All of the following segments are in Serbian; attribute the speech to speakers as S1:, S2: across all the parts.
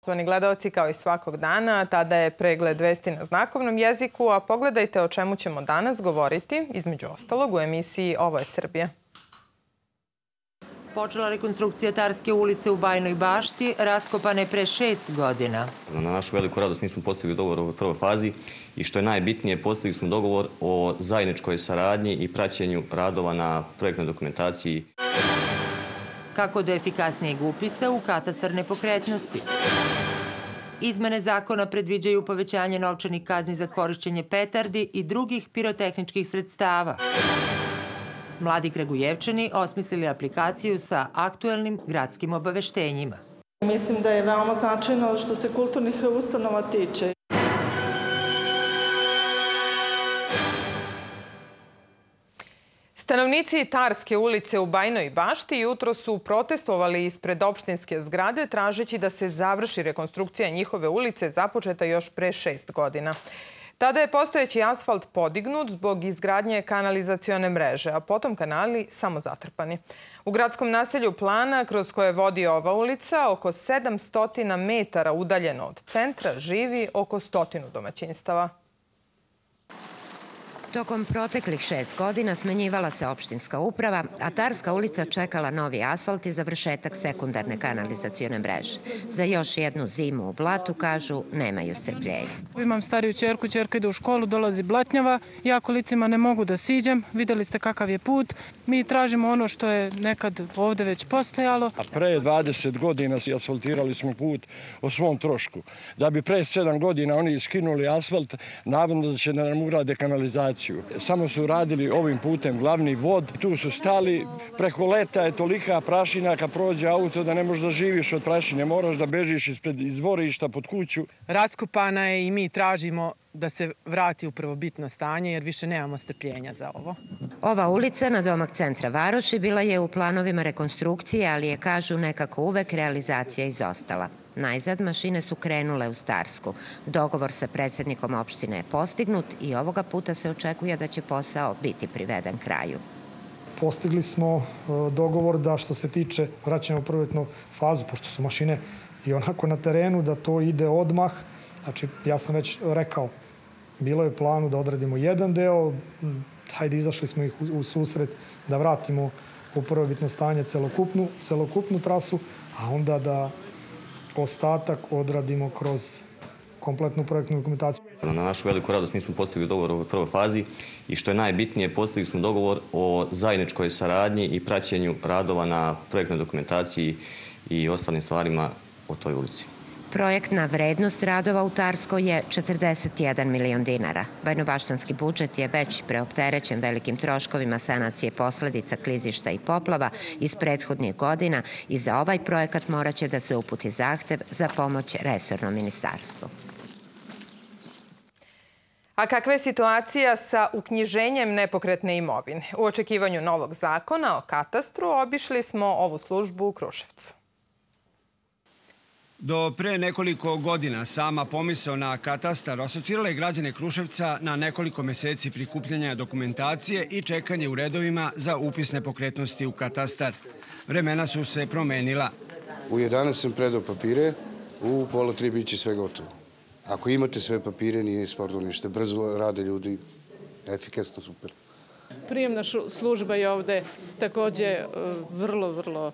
S1: Poštovani gledalci, kao i svakog dana, tada je pregled vesti na znakovnom jeziku, a pogledajte o čemu ćemo danas govoriti, između ostalog, u emisiji Ovo je Srbija.
S2: Počela rekonstrukcija Tarske ulice u Bajnoj bašti, raskopane pre šest godina.
S3: Na našu veliku radost nismo postigli dogovor u prvoj fazi i što je najbitnije, postigli smo dogovor o zajedničkoj saradnji i praćenju radova na projektnoj dokumentaciji.
S2: Kako do efikasnijeg upisa u katastar nepokretnosti. Izmene zakona predviđaju povećanje novčanih kazni za korišćenje petardi i drugih pirotehničkih sredstava. Mladi Kragujevčani osmislili aplikaciju sa aktuelnim gradskim obaveštenjima.
S4: Mislim da je veoma značajno što se kulturnih ustanova tiče.
S1: Stanovnici Tarske ulice u Bajnoj bašti jutro su protestovali ispred opštinske zgrade tražeći da se završi rekonstrukcija njihove ulice započeta još pre šest godina. Tada je postojeći asfalt podignut zbog izgradnje kanalizacione mreže, a potom kanali samo zatrpani. U gradskom naselju Plana, kroz koje vodi ova ulica, oko 700 metara udaljeno od centra, živi oko stotinu domaćinstava.
S2: Tokom proteklih šest godina smenjivala se opštinska uprava, a Tarska ulica čekala novi asfalt i završetak sekundarne kanalizacione mreže. Za još jednu zimu u blatu, kažu, nemaju strpljenja.
S5: Imam stariju čerku, čerka ide u školu, dolazi blatnjava, ja kolicima ne mogu da siđem, videli ste kakav je put. Mi tražimo ono što je nekad ovde već postojalo.
S6: A pre 20 godina asfaltirali smo put o svom trošku. Da bi pre 7 godina oni skinuli asfalt, navodno da će da nam urade kanalizaciju kanalizaciju. Samo su radili ovim putem glavni vod. Tu su stali. Preko leta je tolika prašina kad prođe auto da ne možeš da živiš od prašine. Moraš da bežiš ispred izvorišta pod kuću.
S7: Raskopana je i mi tražimo da se vrati u prvobitno stanje jer više nemamo strpljenja za ovo.
S2: Ova ulica na domak centra Varoši bila je u planovima rekonstrukcije, ali je, kažu, nekako uvek realizacija izostala. Najzad mašine su krenule u Starsku. Dogovor sa predsednikom opštine je postignut i ovoga puta se očekuje da će posao biti priveden kraju.
S8: Postigli smo e, dogovor da što se tiče vraćanja u prvotnu fazu, pošto su mašine i onako na terenu, da to ide odmah. Znači, ja sam već rekao, bilo je planu da odradimo jedan deo, hajde izašli smo ih u, u susret da vratimo u prvobitno stanje celokupnu, celokupnu trasu, a onda da ostatak odradimo kroz kompletnu projektnu dokumentaciju.
S3: Na našu veliku radost nismo postigli dogovor u prvoj fazi i što je najbitnije, postigli smo dogovor o zajedničkoj saradnji i praćenju radova na projektnoj dokumentaciji i ostalim stvarima o toj ulici.
S2: Projektna vrednost radova u Tarskoj je 41 milion dinara. Bajnobaštanski budžet je već preopterećen velikim troškovima sanacije posledica klizišta i poplava iz prethodnih godina i za ovaj projekat moraće da se uputi zahtev za pomoć resornom ministarstvu.
S1: A kakva je situacija sa uknjiženjem nepokretne imovine? U očekivanju novog zakona o katastru obišli smo ovu službu u Kruševcu.
S9: Do pre nekoliko godina sama pomisao na katastar asocirala je građane Kruševca na nekoliko meseci prikupljanja dokumentacije i čekanje u redovima za upis nepokretnosti u katastar. Vremena su se promenila.
S10: U 11 sam predao papire, u pola tri biće sve gotovo. Ako imate sve papire, nije sporno ništa. Brzo rade ljudi, efikasno, super.
S11: Prijemna služba je ovde takođe e, vrlo, vrlo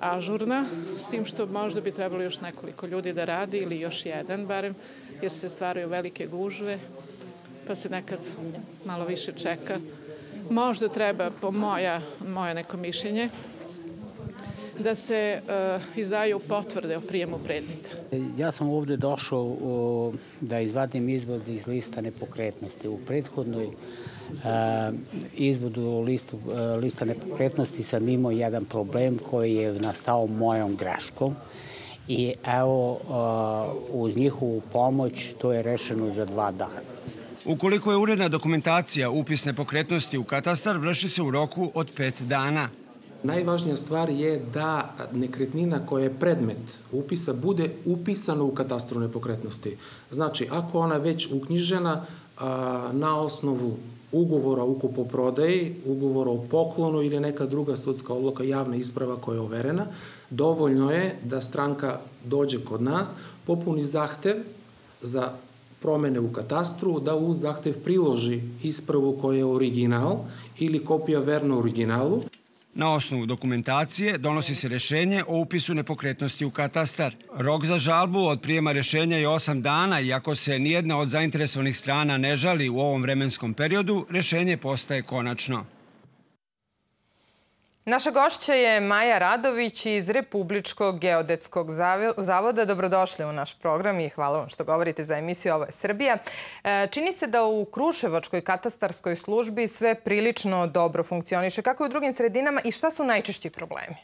S11: ažurna, s tim što možda bi trebalo još nekoliko ljudi da radi ili još jedan barem, jer se stvaraju velike gužve, pa se nekad malo više čeka. Možda treba, po moja, moje neko mišljenje, da se uh, izdaju potvrde o prijemu predmeta.
S12: Ja sam ovde došao uh, da izvadim izvod iz lista nepokretnosti. U prethodnoj izvodu listu, uh, lista nepokretnosti sam imao jedan problem koji je nastao mojom greškom i evo uh, uz njihovu pomoć to je rešeno za dva dana.
S9: Ukoliko je uredna dokumentacija upis nepokretnosti u katastar, vrši se u roku od pet dana.
S13: Najvažnija stvar je da nekretnina koja je predmet upisa bude upisana u katastru nepokretnosti. Znači, ako ona je već uknjižena na osnovu ugovora o kupoprodaji, ugovora o poklonu ili neka druga sudska odloka, javna isprava koja je overena, dovoljno je da stranka dođe kod nas, popuni zahtev za promene u katastru, da u zahtev priloži ispravu koja je original ili kopija verno originalu.
S9: Na osnovu dokumentacije donosi se rešenje o upisu nepokretnosti u katastar. Rok za žalbu od prijema rešenja je 8 dana i ako se nijedna od zainteresovanih strana ne žali u ovom vremenskom periodu, rešenje postaje konačno.
S1: Naša gošća je Maja Radović iz Republičkog geodetskog zavoda. Dobrodošli u naš program i hvala vam što govorite za emisiju Ovo je Srbija. E, čini se da u Kruševačkoj katastarskoj službi sve prilično dobro funkcioniše. Kako je u drugim sredinama i šta su najčešći problemi?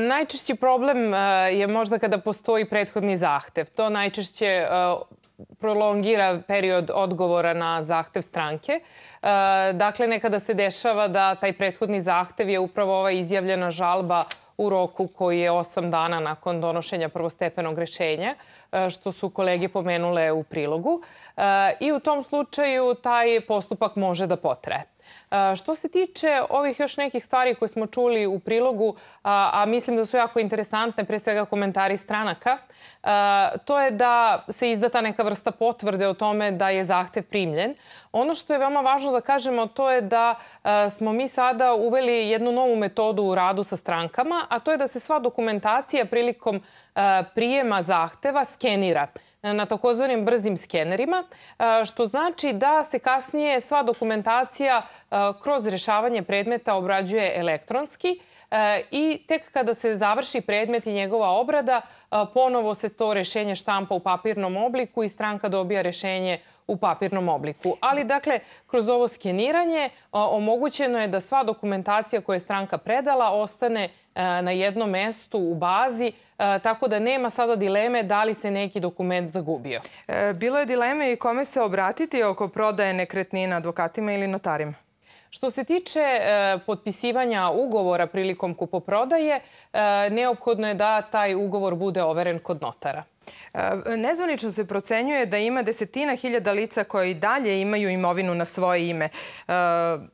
S14: Najčešći problem a, je možda kada postoji prethodni zahtev. To najčešće a, prolongira period odgovora na zahtev stranke. E, dakle, nekada se dešava da taj prethodni zahtev je upravo ova izjavljena žalba u roku koji je 8 dana nakon donošenja prvostepenog rešenja, e, što su kolege pomenule u prilogu. E, I u tom slučaju taj postupak može da potraje. Što se tiče ovih još nekih stvari koje smo čuli u prilogu, a, a mislim da su jako interesantne, pre svega komentari stranaka, to je da se izdata neka vrsta potvrde o tome da je zahtev primljen. Ono što je veoma važno da kažemo to je da smo mi sada uveli jednu novu metodu u radu sa strankama, a to je da se sva dokumentacija prilikom prijema zahteva skenira na takozvanim brzim skenerima, što znači da se kasnije sva dokumentacija kroz rešavanje predmeta obrađuje elektronski i tek kada se završi predmet i njegova obrada, ponovo se to rešenje štampa u papirnom obliku i stranka dobija rešenje u papirnom obliku. Ali, dakle, kroz ovo skeniranje omogućeno je da sva dokumentacija koju je stranka predala ostane na jednom mestu u bazi, tako da nema sada dileme da li se neki dokument zagubio.
S1: E, bilo je dileme i kome se obratiti oko prodaje nekretnina advokatima ili notarima?
S14: Što se tiče e, potpisivanja ugovora prilikom kupoprodaje, e, neophodno je da taj ugovor bude overen kod notara.
S1: E, nezvanično se procenjuje da ima desetina hiljada lica koji dalje imaju imovinu na svoje ime. E,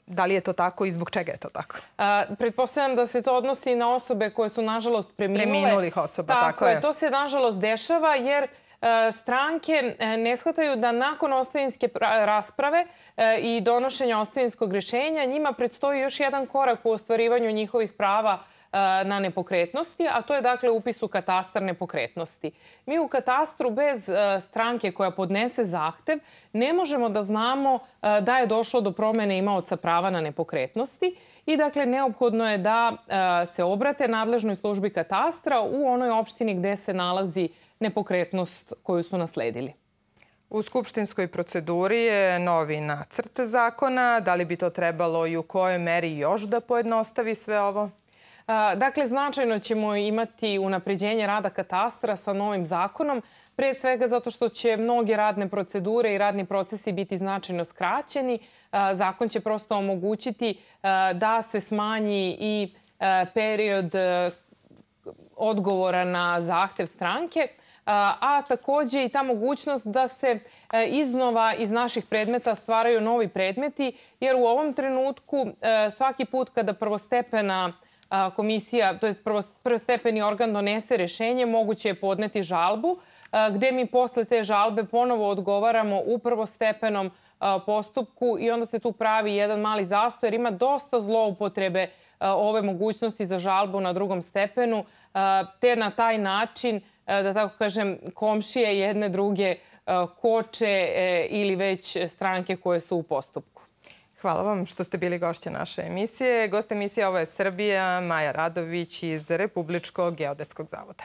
S1: da li je to tako i zbog čega je to tako?
S14: E, pretpostavljam da se to odnosi na osobe koje su nažalost preminule.
S1: Preminulih osoba, tako, tako je.
S14: To se nažalost dešava jer stranke ne shvataju da nakon ostavinske rasprave i donošenja ostavinskog rešenja njima predstoji još jedan korak u ostvarivanju njihovih prava na nepokretnosti, a to je dakle upis u katastar nepokretnosti. Mi u katastru bez stranke koja podnese zahtev ne možemo da znamo da je došlo do promene imaoca prava na nepokretnosti i dakle neophodno je da se obrate nadležnoj službi katastra u onoj opštini gde se nalazi nepokretnost koju su nasledili.
S1: U skupštinskoj proceduri je novi nacrt zakona. Da li bi to trebalo i u kojoj meri još da pojednostavi sve ovo?
S14: Dakle, značajno ćemo imati unapređenje rada katastra sa novim zakonom, pre svega zato što će mnoge radne procedure i radni procesi biti značajno skraćeni. Zakon će prosto omogućiti da se smanji i period odgovora na zahtev stranke, a takođe i ta mogućnost da se iznova iz naših predmeta stvaraju novi predmeti, jer u ovom trenutku svaki put kada prvostepena komisija, to je prvostepeni organ donese rešenje, moguće je podneti žalbu, gde mi posle te žalbe ponovo odgovaramo u prvostepenom postupku i onda se tu pravi jedan mali zastoj jer ima dosta zloupotrebe ove mogućnosti za žalbu na drugom stepenu, te na taj način, da tako kažem, komšije jedne druge koče e, ili već stranke koje su u postupku.
S1: Hvala vam što ste bili gošće naše emisije. Gost emisije ovo je Srbija, Maja Radović iz Republičkog geodetskog zavoda.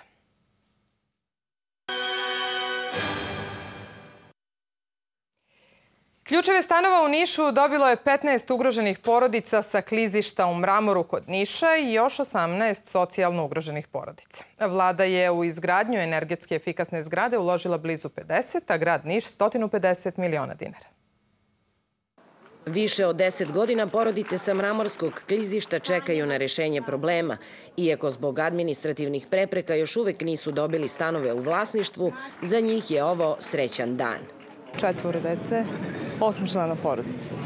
S1: Ključeve stanova u Nišu dobilo je 15 ugroženih porodica sa klizišta u Mramoru kod Niša i još 18 socijalno ugroženih porodica. Vlada je u izgradnju energetske efikasne zgrade uložila blizu 50, a grad Niš 150 miliona dinara.
S15: Više od 10 godina porodice sa Mramorskog klizišta čekaju na rešenje problema. Iako zbog administrativnih prepreka još uvek nisu dobili stanove u vlasništvu, za njih je ovo srećan dan.
S16: Četvoro dece, osam člana porodice.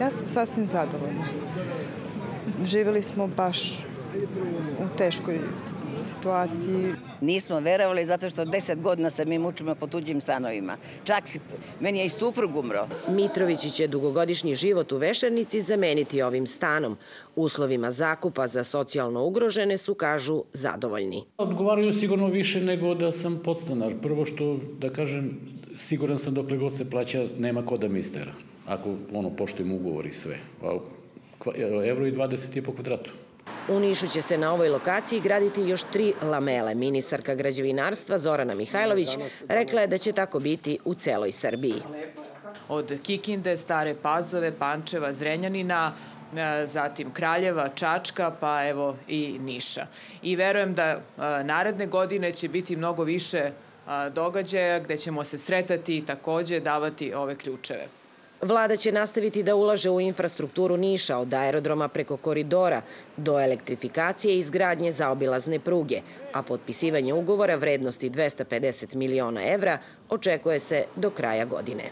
S16: Ja sam sasvim zadovoljna. Živeli smo baš u teškoj situaciji.
S17: Nismo verovali zato što deset godina se mi mučimo po tuđim stanovima. Čak si, meni je i suprug umro.
S15: Mitrovići će dugogodišnji život u Vešernici zameniti ovim stanom. Uslovima zakupa za socijalno ugrožene su, kažu, zadovoljni.
S18: Odgovaraju sigurno više nego da sam podstanar. Prvo što, da kažem, siguran sam dokle god se plaća, nema ko da mi istera. Ako ono, poštujem ugovor i sve. A, evro i 20 je po kvadratu.
S15: U Nišu će se na ovoj lokaciji graditi još tri lamele. Ministarka građevinarstva Zorana Mihajlović rekla je da će tako biti u celoj Srbiji.
S19: Od Kikinde, Stare Pazove, Pančeva, Zrenjanina, e, zatim Kraljeva, Čačka, pa evo i Niša. I verujem da e, naredne godine će biti mnogo više e, događaja gde ćemo se sretati i takođe davati ove ključeve.
S15: Vlada će nastaviti da ulaže u infrastrukturu Niša od aerodroma preko koridora do elektrifikacije i izgradnje zaobilazne pruge, a potpisivanje ugovora vrednosti 250 miliona evra očekuje se do kraja godine.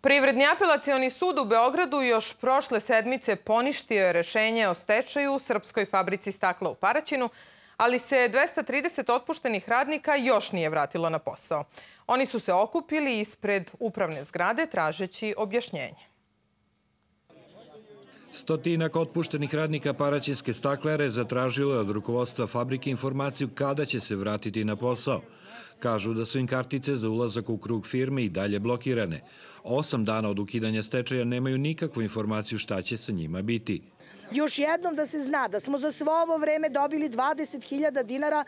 S1: Privredni apelacioni sud u Beogradu još prošle sedmice poništio je rešenje o stečaju u Srpskoj fabrici stakla u Paraćinu, ali se 230 otpuštenih radnika još nije vratilo na posao. Oni su se okupili ispred upravne zgrade tražeći objašnjenje.
S20: Stotinak otpuštenih radnika Paraćinske staklare zatražilo je od rukovodstva fabrike informaciju kada će se vratiti na posao. Kažu da su im kartice za ulazak u krug firme i dalje blokirane. Osam dana od ukidanja stečaja nemaju nikakvu informaciju šta će sa njima biti.
S21: Još jednom da se zna da smo za svo ovo vreme dobili 20.000 dinara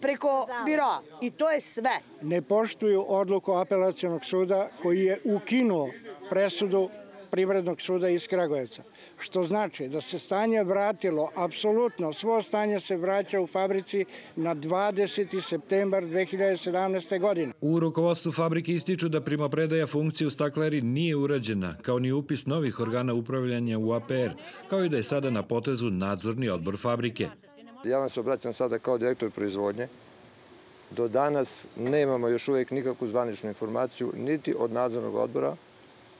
S21: preko biroa. I to je sve.
S22: Ne poštuju odluku apelacijonog suda koji je ukinuo presudu Privrednog suda iz Kragujevca. Što znači da se stanje vratilo, apsolutno, svo stanje se vraća u fabrici na 20. septembar 2017. godine.
S20: U rukovodstvu fabrike ističu da primopredaja funkcije u stakleri nije urađena, kao ni upis novih organa upravljanja u APR, kao i da je sada na potezu nadzorni odbor fabrike.
S23: Ja vam se obraćam sada kao direktor proizvodnje. Do danas nemamo još uvijek nikakvu zvaničnu informaciju, niti od nadzornog odbora,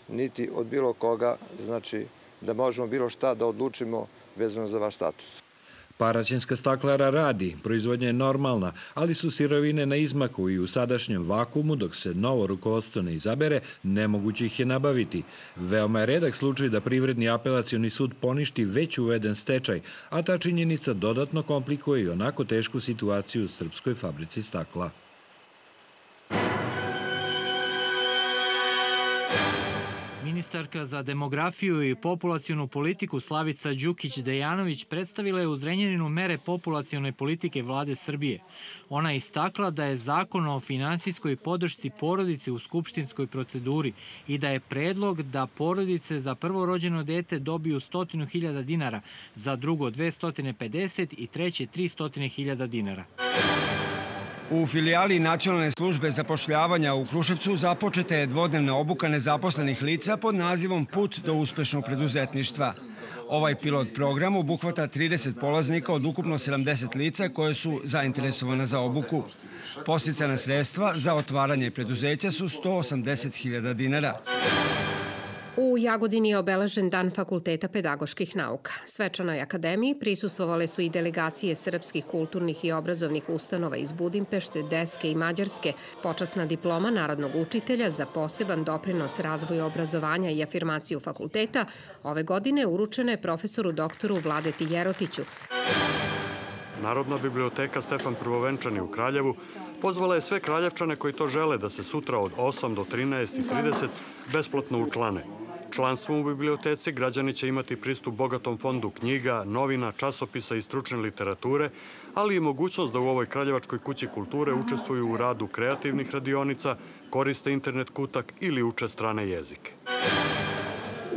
S23: niti od bilo koga, znači da možemo bilo šta da odlučimo vezano za vaš status.
S20: Paraćinska staklara radi, proizvodnja je normalna, ali su sirovine na izmaku i u sadašnjem vakumu, dok se novo rukovodstvo ne izabere, nemoguće ih je nabaviti. Veoma je redak slučaj da privredni apelacioni sud poništi već uveden stečaj, a ta činjenica dodatno komplikuje i onako tešku situaciju u srpskoj fabrici stakla.
S24: Ministarka za demografiju i populacijonu politiku Slavica Đukić-Dejanović predstavila je u Zrenjaninu mere populacijone politike vlade Srbije. Ona je istakla da je zakon o finansijskoj podršci porodice u skupštinskoj proceduri i da je predlog da porodice za prvorođeno dete dobiju 100.000 dinara, za drugo 250 i treće 300.000 dinara.
S9: U filijali Nacionalne službe zapošljavanja u Kruševcu započeta je dvodnevna obuka nezaposlenih lica pod nazivom Put do uspešnog preduzetništva. Ovaj pilot program obuhvata 30 polaznika od ukupno 70 lica koje su zainteresovana za obuku. Posticana sredstva za otvaranje preduzeća su 180.000 dinara.
S25: U Jagodini je obeležen Dan Fakulteta pedagoških nauka. Svečanoj akademiji prisustovale su i delegacije srpskih kulturnih i obrazovnih ustanova iz Budimpešte, Deske i Mađarske, počasna diploma narodnog učitelja za poseban doprinos razvoju obrazovanja i afirmaciju fakulteta, ove godine uručena je profesoru doktoru Vladeti Jerotiću.
S26: Narodna biblioteka Stefan Prvovenčani u Kraljevu pozvala je sve kraljevčane koji to žele da se sutra od 8 do 13.30 besplatno učlane. Članstvom u biblioteci građani će imati pristup bogatom fondu knjiga, novina, časopisa i stručne literature, ali i mogućnost da u ovoj Kraljevačkoj kući kulture učestvuju u radu kreativnih radionica, koriste internet kutak ili uče strane jezike.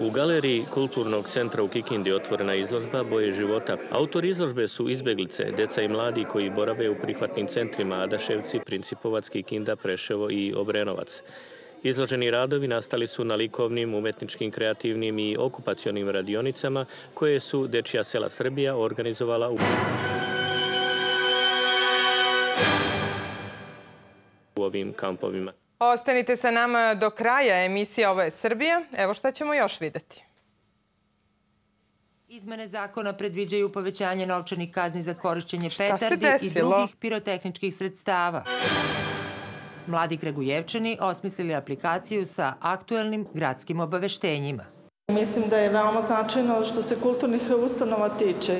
S27: U galeriji Kulturnog centra u Kikindi otvorena izložba Boje života. Autori izložbe su izbeglice, deca i mladi koji borave u prihvatnim centrima Adaševci, Principovac, Kikinda, Preševo i Obrenovac. Izloženi radovi nastali su na likovnim, umetničkim, kreativnim i okupacionim radionicama koje su Dečija sela Srbija organizovala u... u ovim kampovima.
S1: Ostanite sa nama do kraja emisije Ovo je Srbija. Evo šta ćemo još videti.
S28: Izmene zakona predviđaju povećanje novčanih kazni za korišćenje
S1: Šta
S28: petardi i drugih pirotehničkih sredstava. Mladi Kragujevčani osmislili aplikaciju sa aktuelnim gradskim obaveštenjima.
S29: Mislim da je veoma značajno što se kulturnih ustanova tiče.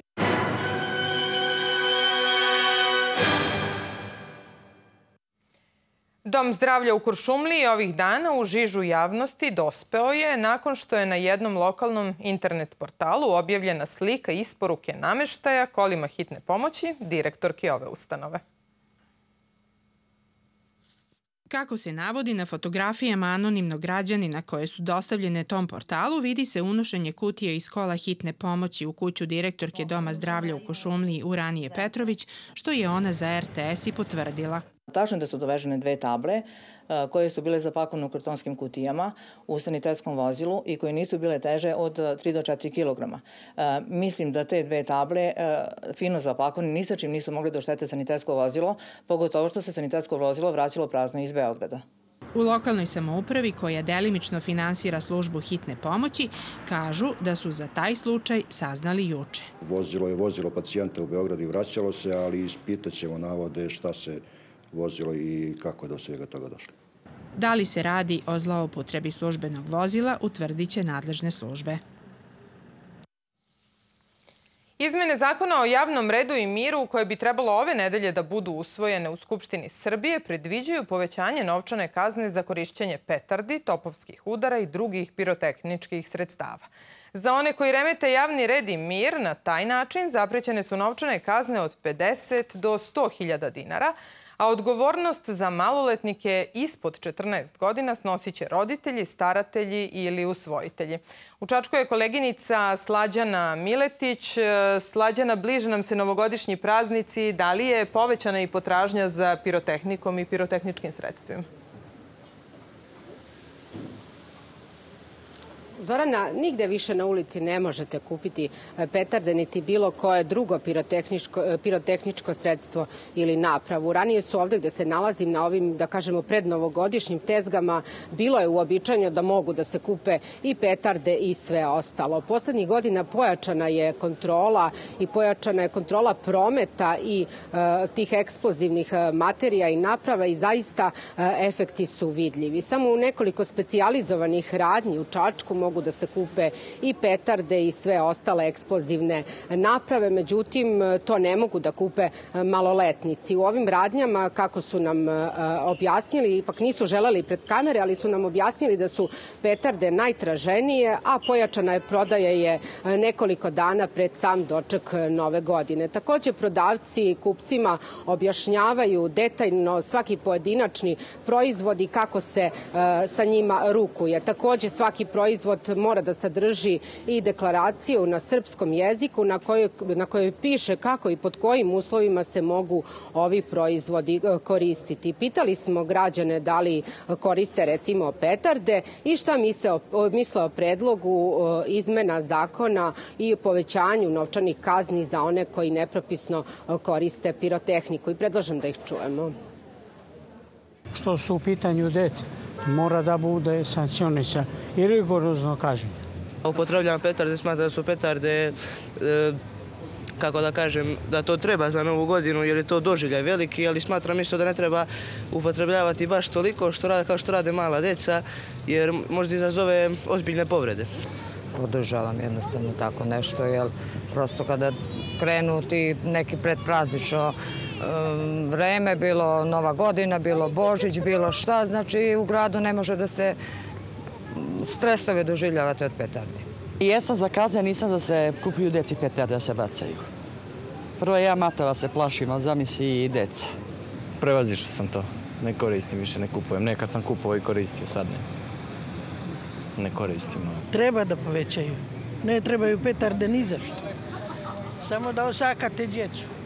S1: Dom zdravlja u Kuršumliji ovih dana u žižu javnosti dospeo je nakon što je na jednom lokalnom internet portalu objavljena slika isporuke nameštaja kolima hitne pomoći direktorke ove ustanove.
S30: Kako se navodi na fotografijama anonimnog građanina koje su dostavljene tom portalu, vidi se unošenje kutije iz kola hitne pomoći u kuću direktorke Doma zdravlja u Košumliji Uranije Petrović, što je ona za RTS i potvrdila.
S31: Tačno je da su dovežene dve table e, koje su bile zapakovane u kartonskim kutijama u sanitarskom vozilu i koje nisu bile teže od 3 do 4 kg. Mislim da te dve table fino zapakovane ni sa čim nisu mogli da oštete sanitarsko vozilo, pogotovo što se sanitarsko vozilo vraćalo prazno iz Beograda.
S30: U lokalnoj samoupravi koja delimično finansira službu hitne pomoći kažu da su za taj slučaj saznali juče.
S32: Vozilo je vozilo pacijenta u Beograd i vraćalo se, ali ispitat ćemo navode šta se vozilo i kako je do svega toga došlo.
S30: Da li se radi o zloupotrebi službenog vozila, utvrdit će nadležne službe.
S1: Izmene zakona o javnom redu i miru koje bi trebalo ove nedelje da budu usvojene u Skupštini Srbije predviđaju povećanje novčane kazne za korišćenje petardi, topovskih udara i drugih pirotehničkih sredstava. Za one koji remete javni red i mir na taj način zaprećene su novčane kazne od 50 do 100 hiljada dinara, a odgovornost za maloletnike ispod 14 godina snosit će roditelji, staratelji ili usvojitelji. U Čačku je koleginica Slađana Miletić. Slađana, bliže nam se novogodišnji praznici. Da li je povećana i potražnja za pirotehnikom i pirotehničkim sredstvima?
S33: Zorana, nigde više na ulici ne možete kupiti e, petarde niti bilo koje drugo pirotehničko, e, pirotehničko sredstvo ili napravu. Ranije su ovde gde se nalazim na ovim, da kažemo, prednovogodišnjim tezgama, bilo je uobičajeno da mogu da se kupe i petarde i sve ostalo. Poslednjih godina pojačana je kontrola i pojačana je kontrola prometa i e, tih eksplozivnih e, materija i naprava i zaista e, efekti su vidljivi. Samo u nekoliko specijalizovanih radnji u Čačku mogu da se kupe i petarde i sve ostale eksplozivne naprave, međutim to ne mogu da kupe maloletnici. U ovim radnjama, kako su nam e, objasnili, ipak nisu želeli pred kamere, ali su nam objasnili da su petarde najtraženije, a pojačana je prodaja je e, nekoliko dana pred sam doček nove godine. Takođe, prodavci kupcima objašnjavaju detaljno svaki pojedinačni proizvod i kako se e, sa njima rukuje. Takođe, svaki proizvod mora da sadrži i deklaraciju na srpskom jeziku na kojoj, na kojoj piše kako i pod kojim uslovima se mogu ovi proizvodi e, koristiti. Pitali smo građane da li koriste recimo petarde i šta misle o predlogu e, izmena zakona i povećanju novčanih kazni za one koji nepropisno e, koriste pirotehniku i predlažem da ih čujemo.
S34: Što su u pitanju dece, mora da bude sankcionisan i rigorozno kažnjen.
S35: Upotrebljam petarde, smatram da su petarde e, kako da kažem, da to treba za novu godinu jer je to doživljaj veliki, ali smatram isto da ne treba upotrebljavati baš toliko što rade, kao što rade mala deca, jer možda izazove ozbiljne povrede.
S36: Podržavam jednostavno tako nešto, jer prosto kada krenu ti neki predpraznično vreme, bilo Nova godina, bilo Božić, bilo šta, znači u gradu ne može da se stresove doživljavate od petardi.
S37: I jesam za kazne, nisam da se kupuju deci petarde da se bacaju. Prvo ja matora se plašim, a zamisli i deca.
S38: Prevazišao sam to. Ne koristim više, ne kupujem. Nekad sam kupovao i koristio, sad ne. Ne koristim.
S39: Treba da povećaju. Ne trebaju petarde ni za što. Samo da osakate djecu.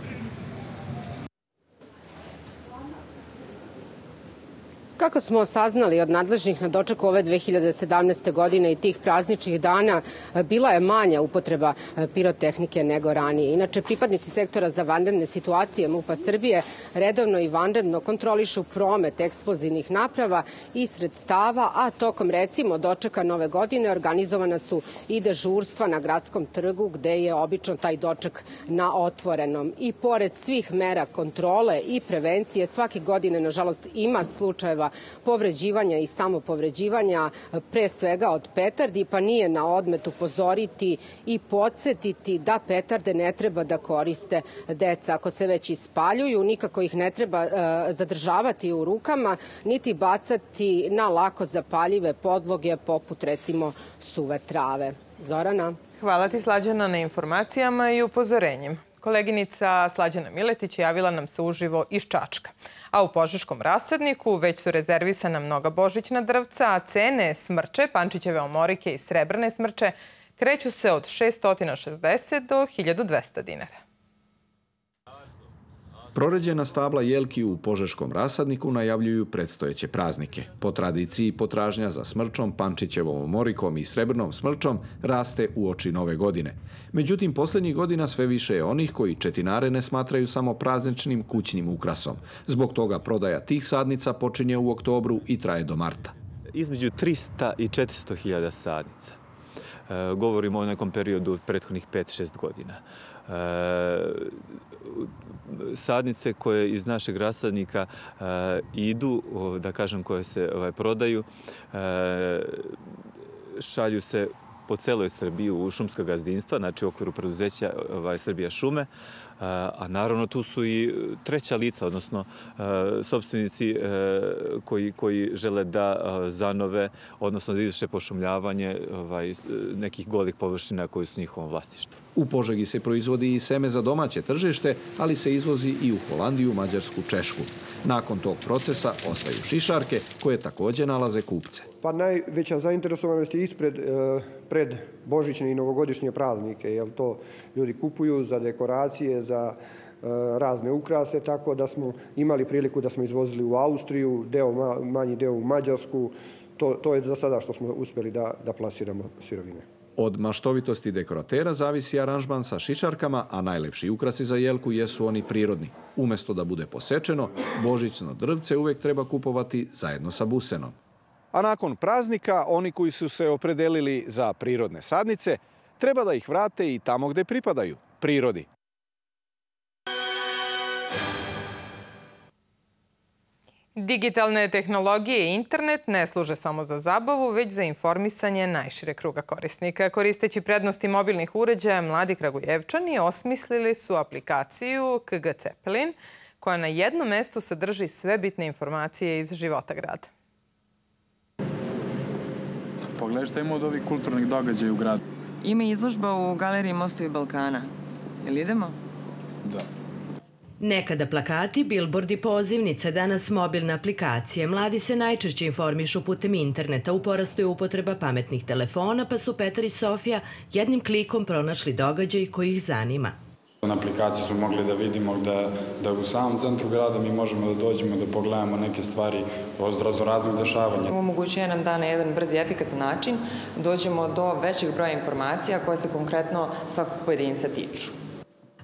S33: Kako smo saznali od nadležnih na dočeku ove 2017. godine i tih prazničnih dana, bila je manja upotreba pirotehnike nego ranije. Inače, pripadnici sektora za vanredne situacije MUPA Srbije redovno i vanredno kontrolišu promet eksplozivnih naprava i sredstava, a tokom recimo dočeka nove godine organizovana su i dežurstva na gradskom trgu gde je obično taj doček na otvorenom. I pored svih mera kontrole i prevencije, svake godine, nažalost, ima slučajeva povređivanja i samopovređivanja, pre svega od petardi, pa nije na odmet upozoriti i podsjetiti da petarde ne treba da koriste deca. Ako se već ispaljuju, nikako ih ne treba e, zadržavati u rukama, niti bacati na lako zapaljive podloge poput recimo suve trave. Zorana?
S1: Hvala ti Slađana na informacijama i upozorenjima. Koleginica Slađana Miletić javila nam se uživo iz Čačka. A u Požeškom rasadniku već su rezervisana mnoga božićna drvca, a cene smrče, pančićeve omorike i srebrne smrče kreću se od 660 do 1200 dinara.
S40: Proređena stabla jelki u Požeškom rasadniku najavljuju predstojeće praznike. Po tradiciji potražnja za smrčom, pančićevom morikom i srebrnom smrčom raste u oči nove godine. Međutim, poslednjih godina sve više je onih koji četinare ne smatraju samo prazničnim kućnim ukrasom. Zbog toga prodaja tih sadnica počinje u oktobru i traje do marta.
S41: Između 300 i 400 hiljada sadnica. E, govorimo o nekom periodu od prethodnih 5-6 godina. E, sadnice koje iz našeg rasadnika e, idu, da kažem, koje se ovaj, prodaju, šalju se po celoj Srbiji u šumska gazdinstva, znači u okviru preduzeća ovaj, Srbija šume, a naravno tu su i treća lica, odnosno sobstvenici koji, koji žele da zanove, odnosno da izvrše pošumljavanje ovaj, nekih golih površina koji su njihovom vlastištvu.
S40: U Požegi se proizvodi i seme za domaće tržište, ali se izvozi i u Holandiju, Mađarsku, Češku. Nakon tog procesa ostaju šišarke koje takođe nalaze kupce.
S23: Pa najveća zainteresovanost je ispred e, pred božićne i novogodišnje praznike, jer to ljudi kupuju za dekoracije, za e, razne ukrase, tako da smo imali priliku da smo izvozili u Austriju, deo, manji deo u Mađarsku, to, to je za sada što smo uspeli da, da plasiramo sirovine.
S40: Od maštovitosti dekoratera zavisi aranžman sa šišarkama, a najlepši ukrasi za jelku jesu oni prirodni. Umesto da bude posečeno, božićno drvce uvek treba kupovati zajedno sa busenom.
S42: A nakon praznika, oni koji su se opredelili za prirodne sadnice, treba da ih vrate i tamo gde pripadaju, prirodi.
S1: Digitalne tehnologije i internet ne služe samo za zabavu, već za informisanje najšire kruga korisnika. Koristeći prednosti mobilnih uređaja, mladi Kragujevčani osmislili su aplikaciju KG Cepelin, koja na jednom mestu sadrži sve bitne informacije iz života grada.
S43: Pogledaj šta ima od ovih kulturnih događaja u gradu.
S44: Ima izložba u Galeriji Mostovi Balkana. Jel idemo?
S43: Da.
S45: Nekada plakati, bilbordi, pozivnice, danas mobilne aplikacije. Mladi se najčešće informišu putem interneta. U porastu je upotreba pametnih telefona, pa su Petar i Sofija jednim klikom pronašli događaj koji ih zanima.
S43: Na aplikaciji smo mogli da vidimo da, da u samom centru grada mi možemo da dođemo da pogledamo neke stvari od raznih dešavanja.
S44: Omogućuje nam da na jedan brz i efikasan način dođemo do većeg broja informacija koje se konkretno svakog pojedinca tiču.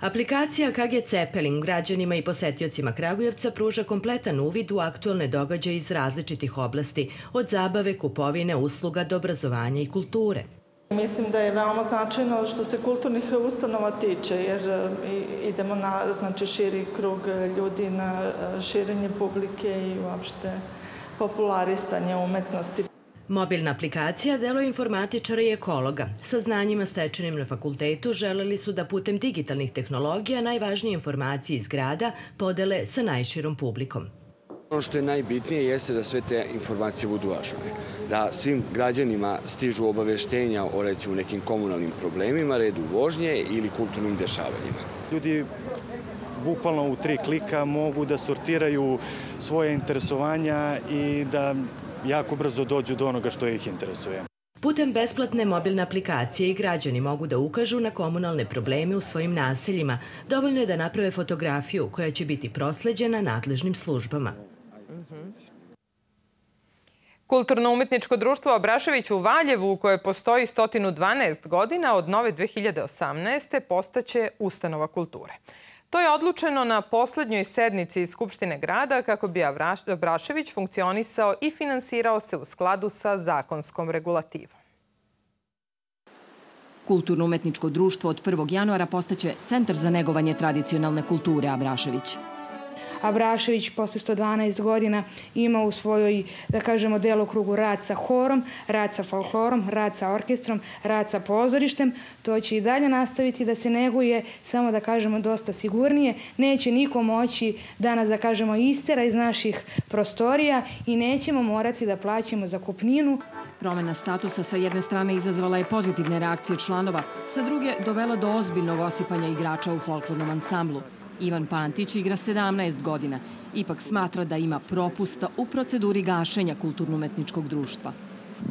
S45: Aplikacija KG Cepelin građanima i posetiocima Kragujevca pruža kompletan uvid u aktualne događaje iz različitih oblasti, od zabave, kupovine, usluga do obrazovanja i kulture.
S29: Mislim da je veoma značajno što se kulturnih ustanova tiče, jer e, idemo na znači, širi krug ljudi, na e, širenje publike i uopšte popularisanje umetnosti.
S45: Mobilna aplikacija delo informatičara i ekologa. Sa znanjima stečenim na fakultetu želeli su da putem digitalnih tehnologija najvažnije informacije iz grada podele sa najširom publikom.
S46: Ono što je najbitnije jeste da sve te informacije budu ažurne. Da svim građanima stižu obaveštenja o recimo nekim komunalnim problemima, redu vožnje ili kulturnim dešavanjima.
S47: Ljudi bukvalno u tri klika mogu da sortiraju svoje interesovanja i da jako brzo dođu do onoga što ih interesuje.
S45: Putem besplatne mobilne aplikacije i građani mogu da ukažu na komunalne probleme u svojim naseljima. Dovoljno je da naprave fotografiju koja će biti prosleđena nadležnim službama.
S1: Kulturno-umetničko društvo Abrašević u Valjevu, koje postoji 112 godina od nove 2018. postaće ustanova kulture. To je odlučeno na poslednjoj sednici Skupštine grada kako bi Abrašević funkcionisao i finansirao se u skladu sa zakonskom regulativom.
S48: Kulturno-umetničko društvo od 1. januara postaće Centar za negovanje tradicionalne kulture Abrašević.
S49: Abrašević posle 112 godina ima u svojoj, da kažemo, delokrugu rad sa horom, rad sa folklorom, rad sa orkestrom, rad sa pozorištem. To će i dalje nastaviti da se neguje, samo da kažemo dosta sigurnije. Neće niko moći danas, da kažemo, istera iz naših prostorija i nećemo morati da plaćamo zakupninu.
S48: Promena statusa sa jedne strane izazvala je pozitivne reakcije članova, sa druge dovela do ozbiljnog osipanja igrača u folklornom ansamblu. Ivan Pantić igra 17 godina, ipak smatra da ima propusta u proceduri gašenja kulturno-umetničkog društva.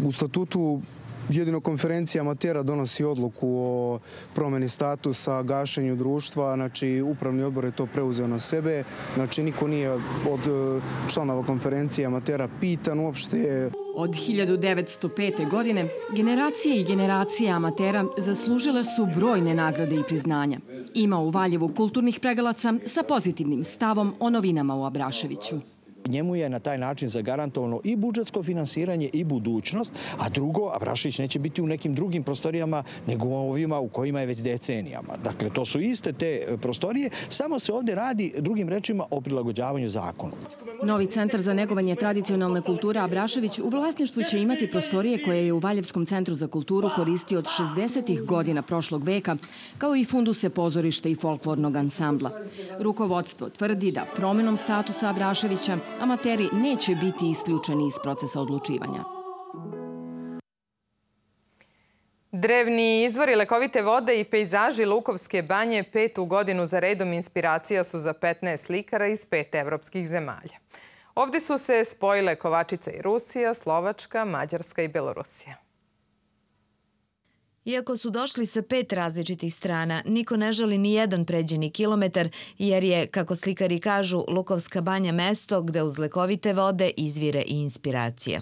S50: U statutu jedino konferencija amatera donosi odluku o promeni statusa, gašenju društva, znači upravni odbor je to preuzeo na sebe, znači niko nije od e, članova konferencije amatera pitan uopšte.
S48: Od 1905. godine generacije i generacije amatera zaslužile su brojne nagrade i priznanja. Ima u Valjevu kulturnih pregalaca sa pozitivnim stavom o novinama u Abraševiću
S51: njemu je na taj način zagarantovano i budžetsko finansiranje i budućnost, a drugo, Abrašić neće biti u nekim drugim prostorijama nego u ovima u kojima je već decenijama. Dakle, to su iste te e, prostorije, samo se ovde radi drugim rečima o prilagođavanju zakonu.
S48: Novi centar za negovanje tradicionalne kulture Abrašević u vlasništvu će imati prostorije koje je u Valjevskom centru za kulturu koristio od 60. godina prošlog veka, kao i funduse pozorište i folklornog ansambla. Rukovodstvo tvrdi da promenom statusa Abraševića amateri neće biti isključeni iz procesa odlučivanja.
S1: Drevni izvori lekovite vode i pejzaži Lukovske banje petu godinu za redom inspiracija su za 15 slikara iz pet evropskih zemalja. Ovde su se spojile Kovačica i Rusija, Slovačka, Mađarska i Belorusija.
S52: Iako su došli sa pet različitih strana, niko ne žali ni jedan pređeni kilometar, jer je, kako slikari kažu, Lukovska banja mesto gde uz lekovite vode izvire i inspiracija.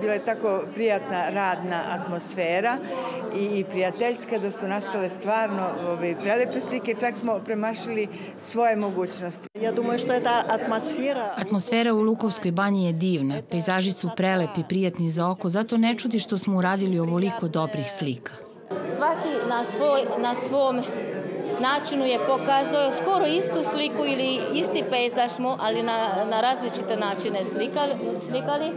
S53: Bila je tako prijatna radna atmosfera i prijateljska da su nastale stvarno ove, prelepe slike, čak smo premašili svoje mogućnosti.
S54: Ja думаю, što je ta atmosfera...
S55: Atmosfera u Lukovskoj banji je divna, pejzaži su prelepi, prijatni za oko, zato ne čudi što smo uradili ovoliko dobrih slika
S56: svaki na, svoj, na svom načinu je pokazao skoro istu sliku ili isti pejzaž smo, ali na, na različite načine slikali, slikali.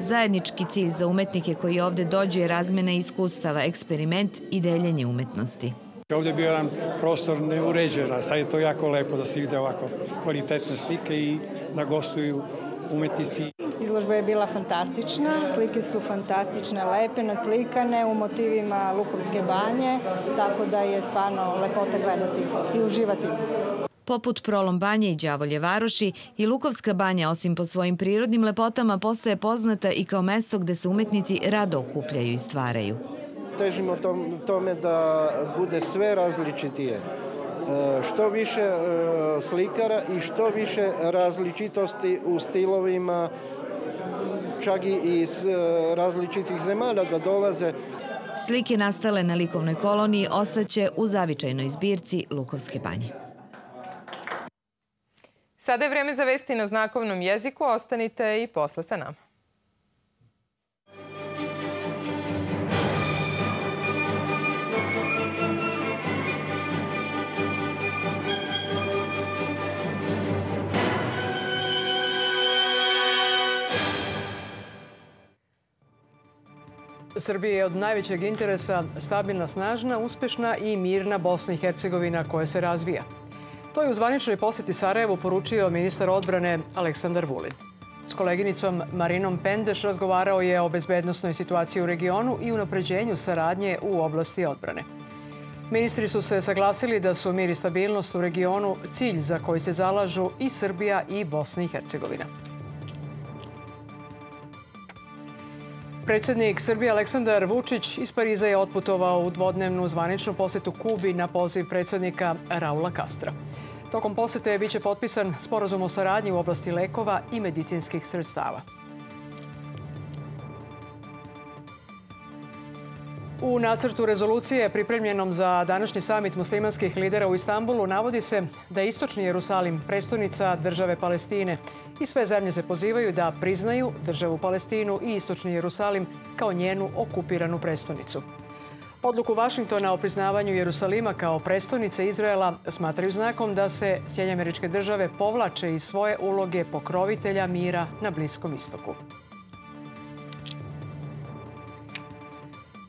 S52: Zajednički cilj za umetnike koji ovde dođu je razmena iskustava, eksperiment i deljenje umetnosti.
S57: Ovde je bio jedan prostor neuređen, a sad je to jako lepo da se vide ovako kvalitetne slike i da gostuju umetnici.
S58: Izložba je bila fantastična, slike su fantastične, lepe, naslikane u motivima Lukovske banje, tako da je stvarno lepota gledati i uživati.
S52: Poput Prolom banje i Đavolje varoši, i Lukovska banja, osim po svojim prirodnim lepotama, postaje poznata i kao mesto gde se umetnici rado okupljaju i stvaraju.
S23: Težimo tome da bude sve različitije što više slikara i što više različitosti u stilovima, čak i iz različitih zemalja da dolaze.
S52: Slike nastale na likovnoj koloniji ostaće u zavičajnoj zbirci Lukovske banje.
S1: Sada je vreme za vesti na znakovnom jeziku. Ostanite i posle sa nama.
S59: Srbije je od najvećeg interesa stabilna, snažna, uspešna i mirna Bosna i Hercegovina koja se razvija. To je u zvaničnoj poseti Sarajevu poručio ministar odbrane Aleksandar Vulin. S koleginicom Marinom Pendeš razgovarao je o bezbednostnoj situaciji u regionu i unapređenju saradnje u oblasti odbrane. Ministri su se saglasili da su mir i stabilnost u regionu cilj za koji se zalažu i Srbija i Bosna i Hercegovina. Predsednik Srbije Aleksandar Vučić iz Pariza je otputovao u dvodnevnu zvaničnu posetu Kubi na poziv predsednika Raula Kastra. Tokom posete biće potpisan sporazum o saradnji u oblasti lekova i medicinskih sredstava. U nacrtu rezolucije pripremljenom za današnji samit muslimanskih lidera u Istanbulu navodi se da je Istočni Jerusalim prestonica države Palestine i sve zemlje se pozivaju da priznaju državu Palestinu i Istočni Jerusalim kao njenu okupiranu prestonicu. Odluku Vašingtona o priznavanju Jerusalima kao prestonice Izraela smatraju znakom da se Sjedinje američke države povlače iz svoje uloge pokrovitelja mira na Bliskom istoku.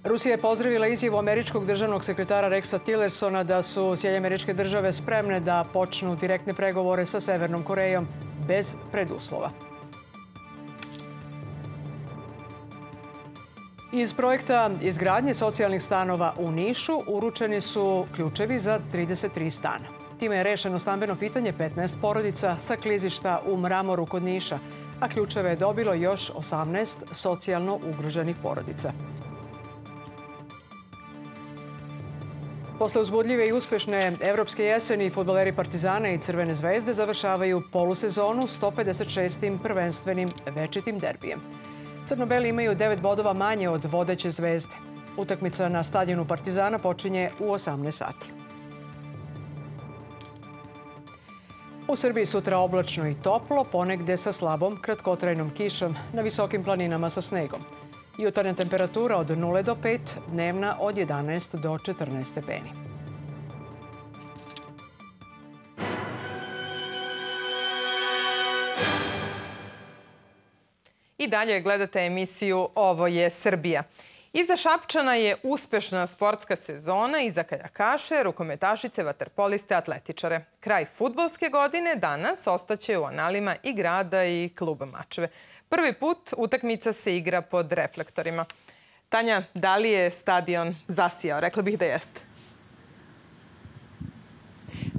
S59: Rusija je pozdravila izjavu američkog državnog sekretara Rexa Tillersona da su Sjedinje američke države spremne da počnu direktne pregovore sa Severnom Korejom bez preduslova. Iz projekta izgradnje socijalnih stanova u Nišu uručeni su ključevi za 33 stana. Time je rešeno stambeno pitanje 15 porodica sa klizišta u Mramoru kod Niša, a ključeve je dobilo još 18 socijalno ugroženih porodica. Posle uzbudljive i uspešne evropske jeseni, futboleri Partizana i Crvene zvezde završavaju polusezonu 156. prvenstvenim večitim derbijem. Crnobeli imaju 9 bodova manje od vodeće zvezde. Utakmica na stadionu Partizana počinje u 18 sati. U Srbiji sutra oblačno i toplo, ponegde sa slabom kratkotrajnom kišom, na visokim planinama sa snegom. Jutarnja temperatura od 0 do 5, dnevna od 11 do 14 stepeni.
S1: I dalje gledate emisiju Ovo je Srbija. Iza Šapčana je uspešna sportska sezona i za kajakaše, rukometašice, vaterpoliste, atletičare. Kraj futbolske godine danas ostaće u analima i grada i kluba Mačeve. Prvi put utakmica se igra pod reflektorima. Tanja, da li je stadion zasijao? Rekla bih da jeste.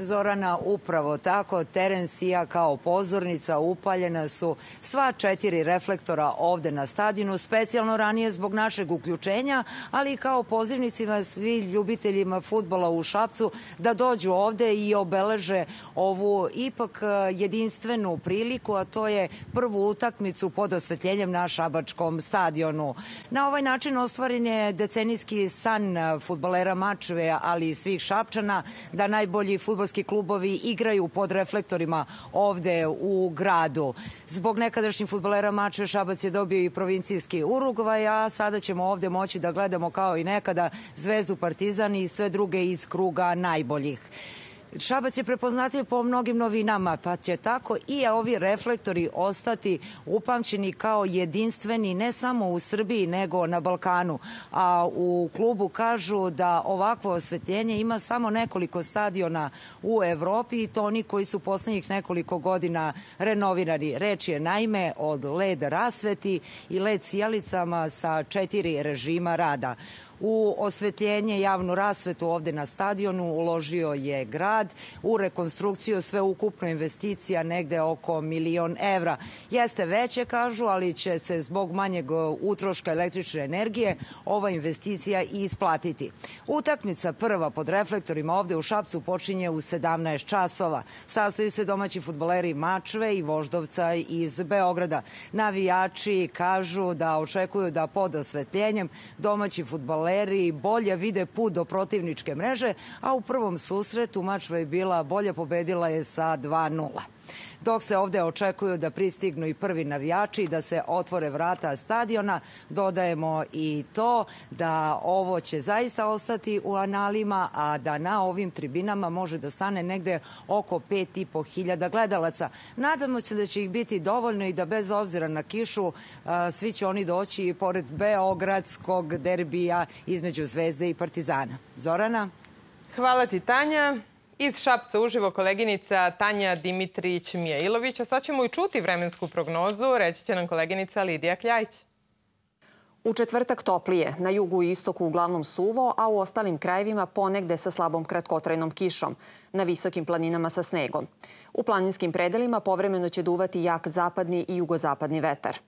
S60: Zorana, upravo tako, teren sija kao pozornica, upaljena su sva četiri reflektora ovde na stadionu, specijalno ranije zbog našeg uključenja, ali i kao pozivnicima svi ljubiteljima futbola u Šapcu da dođu ovde i obeleže ovu ipak e, jedinstvenu priliku, a to je prvu utakmicu pod osvetljenjem na Šabačkom stadionu. Na ovaj način ostvaren je decenijski san futbolera Mačve, ali i svih Šapčana, da najbolji futbolski klubovi igraju pod reflektorima ovde u gradu. Zbog nekadašnjih futbolera Mačve Šabac je dobio i provincijski Urugvaj, a sada ćemo ovde moći da gledamo kao i nekada Zvezdu Partizan i sve druge iz kruga najboljih. Šabac je prepoznatljiv po mnogim novinama, pa će tako i ovi reflektori ostati upamćeni kao jedinstveni ne samo u Srbiji nego na Balkanu. A u klubu kažu da ovakvo osvetljenje ima samo nekoliko stadiona u Evropi i to oni koji su poslednjih nekoliko godina renovirani. Reč je naime od LED rasveti i LED sjelicama sa četiri režima rada. U osvetljenje javnu rasvetu ovde na stadionu uložio je grad. U rekonstrukciju sve ukupno investicija negde oko milion evra. Jeste veće, kažu, ali će se zbog manjeg utroška električne energije ova investicija i isplatiti. Utakmica prva pod reflektorima ovde u Šapcu počinje u 17 časova. Sastaju se domaći futboleri Mačve i Voždovca iz Beograda. Navijači kažu da očekuju da pod osvetljenjem domaći futboleri futbaleri bolje vide put do protivničke mreže, a u prvom susretu Mačva je bila bolje, pobedila je sa 2-0 dok se ovde očekuju da pristignu i prvi navijači i da se otvore vrata stadiona. Dodajemo i to da ovo će zaista ostati u analima, a da na ovim tribinama može da stane negde oko 5,5 hiljada gledalaca. Nadamo se da će ih biti dovoljno i da bez obzira na kišu svi će oni doći pored Beogradskog derbija između Zvezde i Partizana. Zorana?
S1: Hvala ti, Tanja. Iz Šapca uživo koleginica Tanja Dimitrić-Mijailović, a sad ćemo i čuti vremensku prognozu, reći će nam koleginica Lidija Kljajić.
S61: U četvrtak toplije, na jugu i istoku uglavnom suvo, a u ostalim krajevima ponegde sa slabom kratkotrajnom kišom, na visokim planinama sa snegom. U planinskim predelima povremeno će duvati jak zapadni i jugozapadni vetar.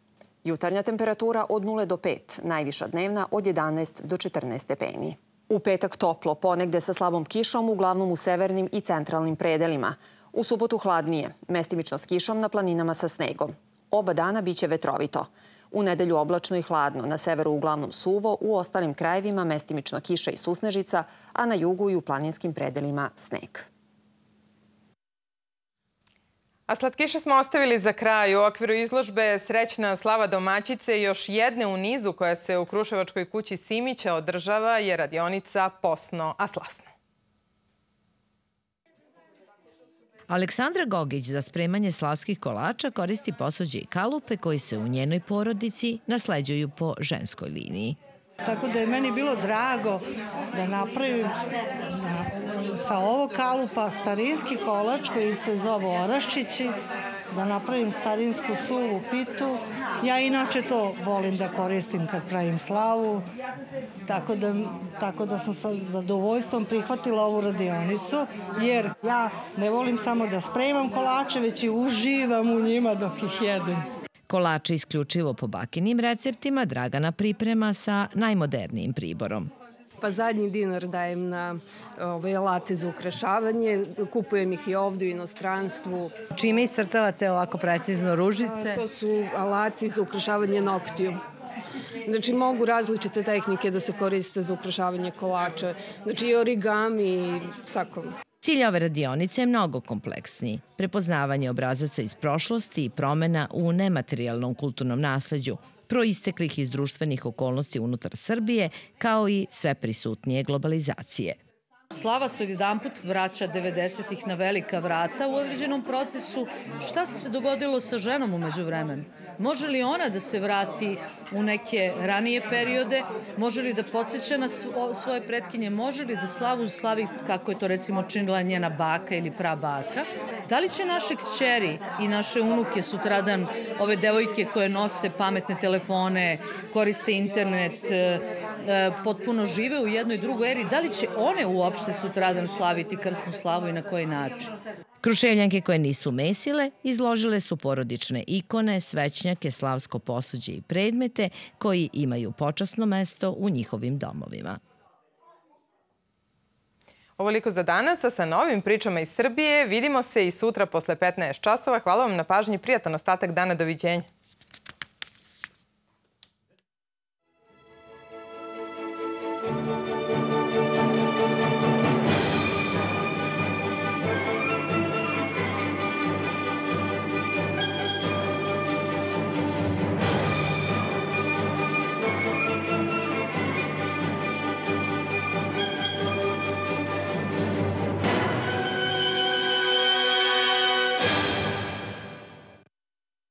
S61: Jutarnja temperatura od 0 do 5, najviša dnevna od 11 do 14 stepeni. U petak toplo, ponegde sa slabom kišom, uglavnom u severnim i centralnim predelima. U subotu hladnije, mestimično s kišom na planinama sa snegom. Oba dana biće vetrovito. U nedelju oblačno i hladno, na severu uglavnom suvo, u ostalim krajevima mestimično kiša i susnežica, a na jugu i u planinskim predelima sneg.
S1: A slatkiše smo ostavili za kraj. U okviru izložbe Srećna slava domaćice još jedne u nizu koja se u Kruševačkoj kući Simića održava je radionica Posno, a slasno.
S62: Aleksandra Gogić za spremanje slavskih kolača koristi posuđe i kalupe koji se u njenoj porodici nasleđuju po ženskoj liniji.
S63: Tako da je meni bilo drago da napravim sa ovog kalupa starinski kolač koji se zove Oraščići, da napravim starinsku suvu pitu. Ja inače to volim da koristim kad pravim slavu, tako da, tako da sam sa zadovoljstvom prihvatila ovu radionicu, jer ja ne volim samo da spremam kolače, već i uživam u njima dok ih jedem.
S62: Kolače isključivo po bakinim receptima Dragana priprema sa najmodernijim priborom.
S45: Pa zadnji dinar dajem na ovaj, alate za ukrašavanje, kupujem ih i ovde u inostranstvu.
S48: Čime iscrtavate ovako precizno ružice?
S45: To su alati za ukrašavanje noktiju. Znači, mogu različite tehnike da se koriste za ukrašavanje kolača. Znači, i origami i tako.
S62: Cilj ove radionice je mnogo kompleksniji. Prepoznavanje obrazaca iz prošlosti i promena u nematerijalnom kulturnom nasleđu, proisteklih iz društvenih okolnosti unutar Srbije, kao i sve prisutnije globalizacije.
S48: Slava se jedan put vraća 90-ih na velika vrata u određenom procesu. Šta se dogodilo sa ženom umeđu vremenu? Može li ona da se vrati u neke ranije periode? Može li da podsjeća na svoje pretkinje? Može li da slavu slavi kako je to recimo činila njena baka ili prabaka? Da li će naše kćeri i naše unuke sutradan, ove devojke koje nose pametne telefone, koriste internet, potpuno žive u jednoj drugoj eri, da li će one uopšte sutradan slaviti krsnu slavu i na koji način?
S62: Kruševljanke koje nisu mesile izložile su porodične ikone, svećnjake, slavsko posuđe i predmete koji imaju počasno mesto u njihovim domovima.
S1: Ovoliko za danas, a sa novim pričama iz Srbije vidimo se i sutra posle 15 časova. Hvala vam na pažnji, prijatan ostatak dana, doviđenja.